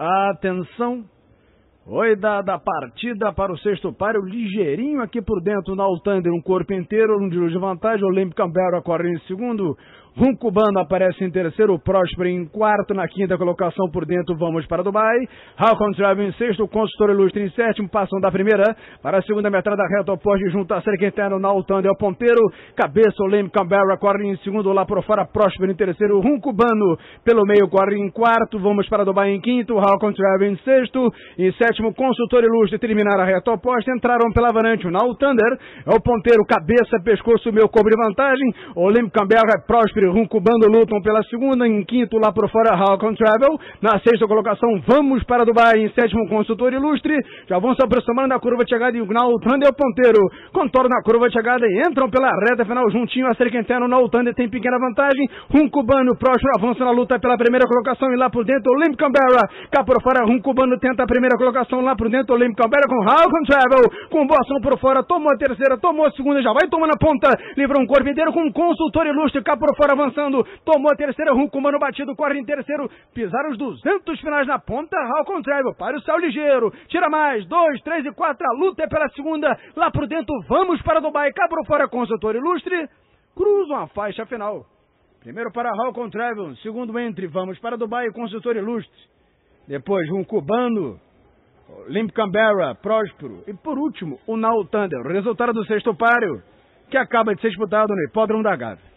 Atenção. Oi, dada a partida para o sexto páreo, ligeirinho aqui por dentro, na Altander, um corpo inteiro, um de luz de vantagem, Olímpico Canberra corre em segundo, Rum Cubano aparece em terceiro, Próspero em quarto, na quinta colocação por dentro, vamos para Dubai. Halcon Travel em sexto, Consultor Ilustre em sétimo, passam da primeira para a segunda metade da reta oposta junto a Serquentano na Altander, é o ponteiro. Cabeça, Olímpico Canberra corre em segundo, lá por fora, Próspero em terceiro, Rum Cubano pelo meio corre em quarto, vamos para Dubai em quinto, Halcon Travel em sexto, em sétimo, Consultor Ilustre terminar a reta oposta, entraram pela Vanante na Altander, é o ponteiro, cabeça, pescoço, meu cobre vantagem, Olímpico Canberra é Próspero Rum Cubano lutam pela segunda, em quinto lá por fora Halcon Travel, na sexta colocação vamos para Dubai, em sétimo consultor ilustre, já vão se aproximando da curva de chegada e o Thunder é o ponteiro, contorna a curva de chegada e entram pela reta final juntinho. A Serquenteno, o Thunder tem pequena vantagem, Rum Cubano próximo avança na luta pela primeira colocação e lá por dentro Olympic Canberra, cá por fora Rum Cubano tenta a primeira colocação lá por dentro Olympic Canberra com Halcon Travel, com boa ação por fora, tomou a terceira, tomou a segunda, já vai tomando a ponta, livrou um corpo inteiro com um consultor ilustre. Cá por fora avançando, tomou a terceira, Rucumano batido, corre em terceiro, pisaram os 200 finais na ponta, ao contrário, para o céu ligeiro, tira mais, dois, três e quatro, a luta é pela segunda, lá por dentro, vamos para Dubai, cabro fora, consultor ilustre, cruzam a faixa final. Primeiro para Halcon Travel, segundo entre, vamos para Dubai, consultor ilustre. Depois um cubano, Limp Canberra, Próspero. E por último, o Now Thunder, resultado do sexto páreo, que acaba de ser disputado no Hipódromo da Gávea.